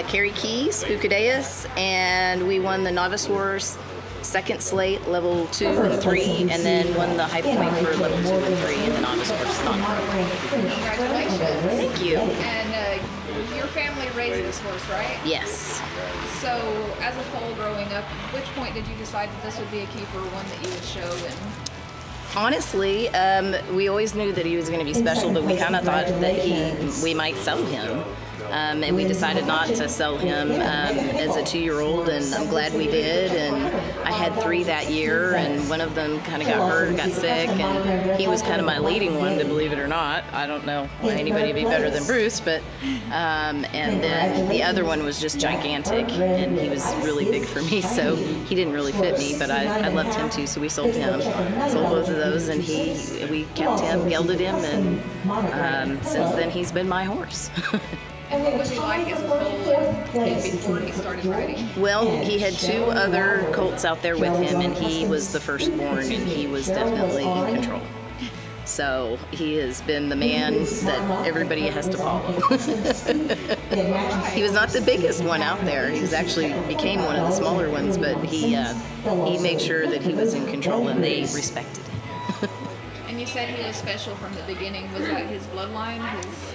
uh, Kary Keys, Bucadeus, and we won the novice horse second slate level two and three, and then won the high point for level two and three in the novice horse non Congratulations. Thank you. And uh, your family raised this horse, right? Yes. So, as a foal growing up, which point did you decide that this would be a keeper, one that you would show? And Honestly, um, we always knew that he was going to be special, but we kind of thought that he we might sell him. Um, and we decided not to sell him um, as a two-year-old, and I'm glad we did. And I had three that year, and one of them kind of got hurt, got sick, and he was kind of my leading one, to believe it or not. I don't know why anybody would be better than Bruce, but um, and then the other one was just gigantic, and he was really big for me, so he didn't really fit me, but I, I loved him too, so we sold him, sold both of those, and he we kept him, gelded him, and um, since then he's been my horse. and what was he like as a foal and, and before he started riding? Well, he had two other colts out there with him, and he was the firstborn, and he was definitely in control. So he has been the man that everybody has to follow. he was not the biggest one out there. He was actually became one of the smaller ones, but he uh, he made sure that he was in control, and they respected him. And you said he was special from the beginning. Was that his bloodline? His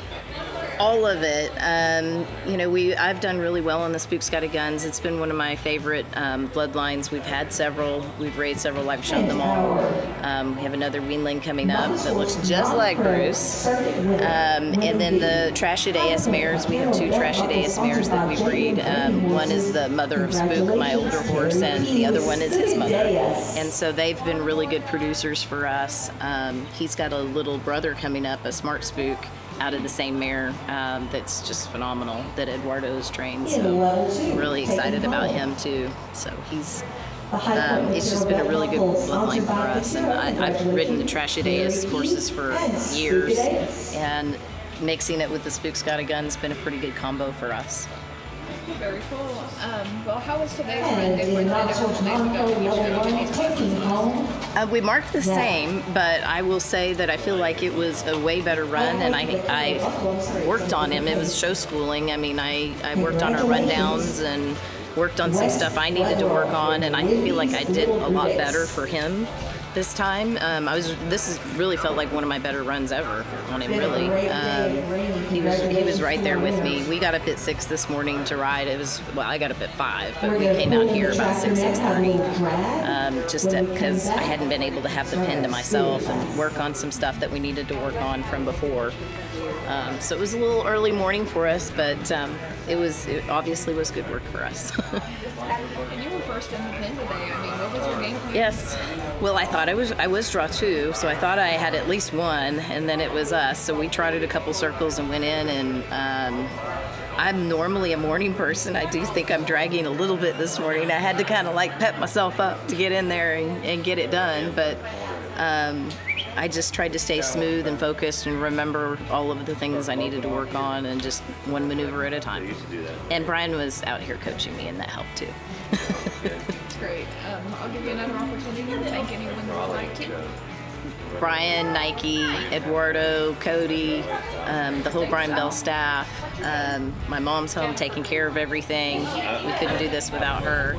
all of it. Um, you know, we I've done really well on the Spooks Gotta Guns. It's been one of my favorite um, bloodlines. We've had several. We've raised several. I've shown them all. Um, we have another weanling coming up that looks just like Bruce. Um, and then the Trashadeous mares. We have two Trashadeous mares that we breed. Um, one is the mother of Spook, my older horse, and the other one is his mother. And so they've been really good producers for us. Um, he's got a little brother coming up, a Smart Spook out of the same mare um, that's just phenomenal that Eduardo's trained. So really excited about him too. So he's um, it's just been a really good bloodline for us. And I, have ridden the Trashadeous horses for years, and mixing it with the Spooks Gotta Gun's been a pretty good combo for us. Very cool. Um, well, how was today's run different than a couple days ago Uh, we marked the same, but I will say that I feel like it was a way better run, and I, I worked on him. It was show schooling. I mean, I, I worked on our rundowns and worked on some stuff I needed to work on, and I feel like I did a lot better for him this time. Um, I was this is really felt like one of my better runs ever on him. Really, um, he was he was right there with me. We got up at six this morning to ride. It was well, I got up at five, but we came out here about six six thirty, um, just because I hadn't been able to have the pen to myself and work on some stuff that we needed to work on from before. Um, so it was a little early morning for us, but um, it was it obviously was good work for us. and you were first in the pen today. I mean, what was your game plan? Yes. Well, I thought I was I was draw two, so I thought I had at least one, and then it was us. So we trotted a couple circles and went in, and um, I'm normally a morning person. I do think I'm dragging a little bit this morning. I had to kind of like pep myself up to get in there and, and get it done, but. Um, I just tried to stay smooth and focused and remember all of the things I needed to work on and just one maneuver at a time. And Brian was out here coaching me, and that helped too. That's great. Um, I'll give you another opportunity to thank anyone that would like to. Brian, Nike, Eduardo, Cody, um, the whole Brian Bell staff. Um, my mom's home taking care of everything. We couldn't do this without her.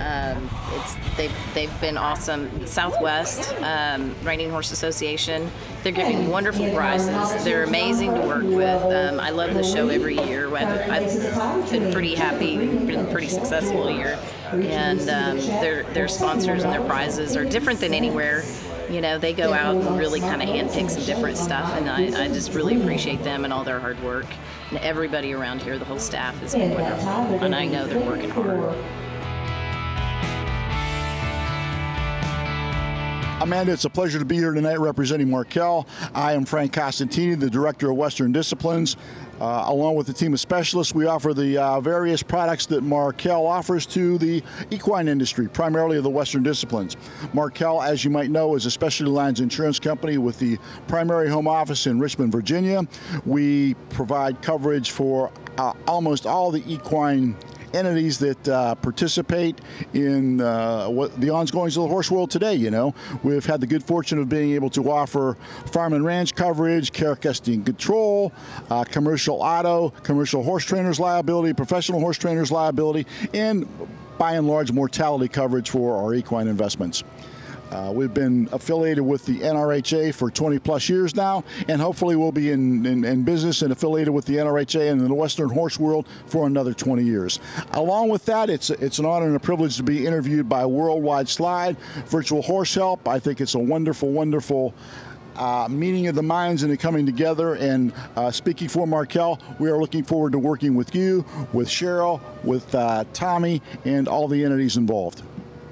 Um, it's they've they've been awesome. Southwest um, Reining Horse Association. They're giving wonderful prizes. They're amazing to work with. Um, I love the show every year. I've, I've been pretty happy, been pretty successful here, and um, their their sponsors and their prizes are different than anywhere you know, they go out and really kind of handpick some different stuff, and I, I, just really appreciate them and all their hard work. And everybody around here, the whole staff is wonderful, and I know they're working hard. Amanda, it's a pleasure to be here tonight representing Markel. I am Frank Costantini, the Director of Western Disciplines. Uh, along with a team of specialists, we offer the uh, various products that Markel offers to the equine industry, primarily of the Western disciplines. Markel, as you might know, is a specialty lines insurance company with the primary home office in Richmond, Virginia. We provide coverage for uh, almost all the equine entities that uh, participate in uh, what the ongoings of the horse world today. You know, we've had the good fortune of being able to offer farm and ranch coverage, care, custody, control, uh, commercial auto, commercial horse trainers liability, professional horse trainers liability, and by and large mortality coverage for our equine investments. Uh, we've been affiliated with the NRHA for 20 plus years now, and hopefully we'll be in, in, in, business and affiliated with the NRHA and the Western horse world for another 20 years. Along with that, it's, it's an honor and a privilege to be interviewed by Worldwide Slide, Virtual Horse Help. I think it's a wonderful, wonderful uh, meeting of the minds and the coming together. And uh, speaking for Markel, we are looking forward to working with you, with Cheryl, with uh, Tommy, and all the entities involved.